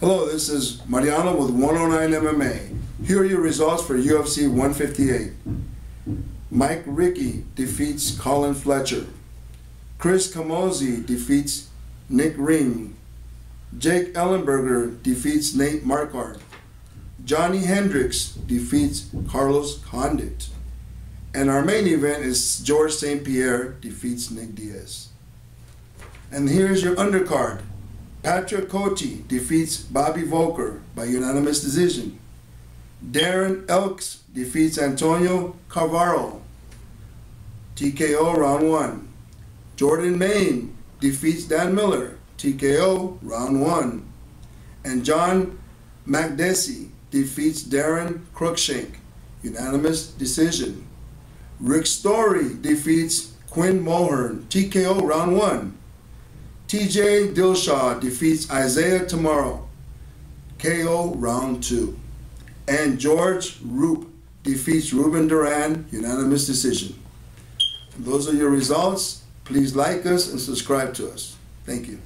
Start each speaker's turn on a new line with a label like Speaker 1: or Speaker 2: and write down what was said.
Speaker 1: Hello, this is Mariano with 109 MMA. Here are your results for UFC 158. Mike Ricci defeats Colin Fletcher. Chris Camozzi defeats Nick Ring. Jake Ellenberger defeats Nate Marquardt. Johny Hendricks defeats Carlos Condit. And our main event is Georges St. Pierre defeats Nick Diaz. And here's your undercard. Patrick Cote defeats Bobby Voelker by unanimous decision. Darren Elkins defeats Antonio Carvalho. TKO round one. Jordan Mein defeats Dan Miller. TKO round one. And John Makdessi defeats Daron Cruickshank. Unanimous decision. Rick Story defeats Quinn Mulhern. TKO round one. TJ Dillashaw defeats Issei Tamura. KO round two. And George Roop defeats Reuben Duran. Unanimous decision. And those are your results. Please like us and subscribe to us. Thank you.